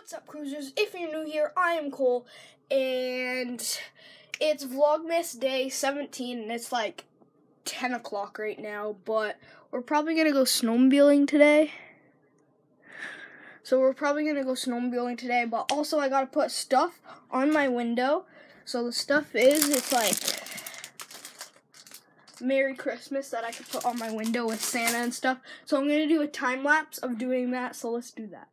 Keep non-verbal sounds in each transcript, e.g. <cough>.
What's up, cruisers? If you're new here, I am Cole, and it's Vlogmas Day 17, and it's like 10 o'clock right now, but we're probably gonna go snowmobiling today. So we're probably gonna go snowmobiling today, but also I gotta put stuff on my window. So the stuff is, it's like Merry Christmas that I could put on my window with Santa and stuff. So I'm gonna do a time lapse of doing that, so let's do that.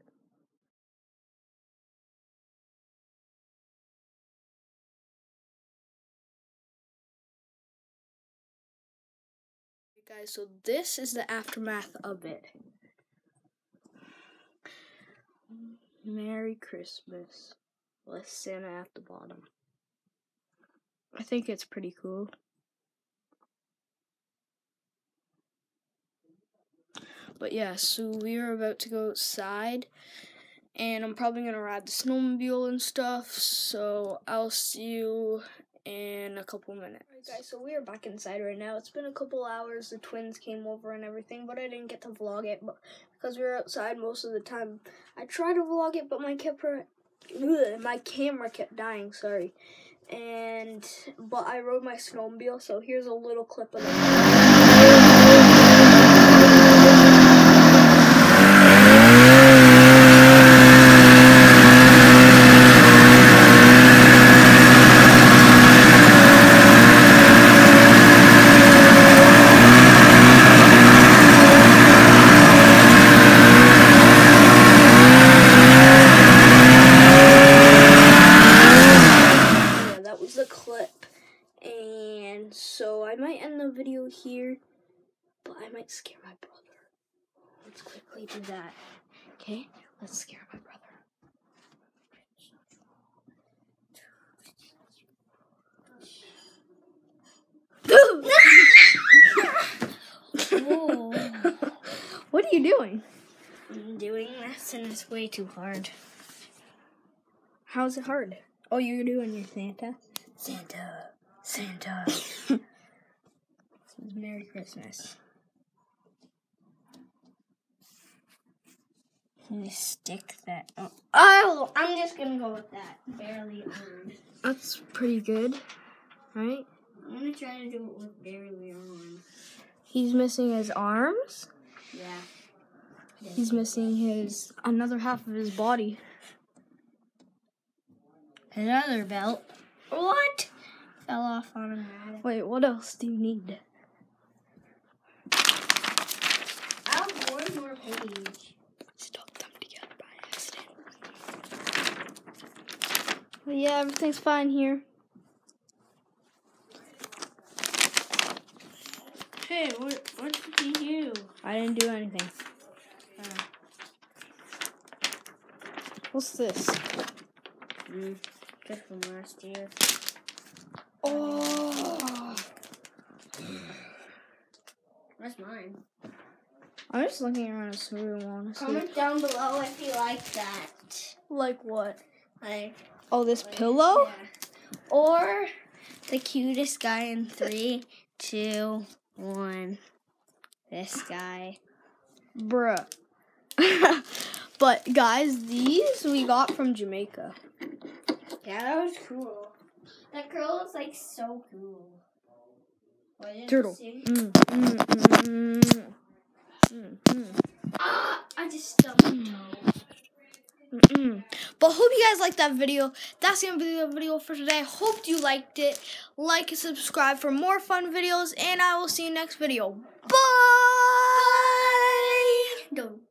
Guys, so this is the aftermath of it. Merry Christmas with Santa at the bottom. I think it's pretty cool. But yeah, so we are about to go outside and I'm probably gonna ride the snowmobile and stuff. So I'll see you in a couple minutes. Alright guys, so we are back inside right now. It's been a couple hours. The twins came over and everything, but I didn't get to vlog it but because we were outside most of the time. I tried to vlog it, but my camera, my camera kept dying. Sorry. And but I rode my snowmobile, so here's a little clip of it. the clip. And so I might end the video here, but I might scare my brother. Let's quickly do that. Okay? Let's scare my brother. <laughs> what are you doing? I'm doing this and it's way too hard. How's it hard? Oh, you're doing your Santa? Santa, Santa. <laughs> Merry Christmas. Can you stick that? Oh. oh, I'm just gonna go with that. Barely on. That's pretty good, right? I'm gonna try to do it with barely on. He's missing his arms. Yeah. He's missing his another half of his body. Another belt. What? Fell off on him. Wait, what else do you need? I have one more page. Stuck them together by accident. Yeah, everything's fine here. Hey, what what did you do? I didn't do anything. Uh, What's this? mm, good from last year. Oh, That's mine. I'm just looking around this room, honestly. Comment down below if you like that. Like what? Like Oh, this pillow? Yeah. Or the cutest guy in three, two, one. This guy. Bruh. <laughs> but guys, these we got from Jamaica. Yeah, that was cool. That girl is like so cool. What Turtle. you say? Mm, mm, mm. Ah, <gasps> I just stubbed my toe. But hope you guys liked that video. That's gonna be the video for today. Hope you liked it. Like and subscribe for more fun videos, and I will see you next video. Bye. Don't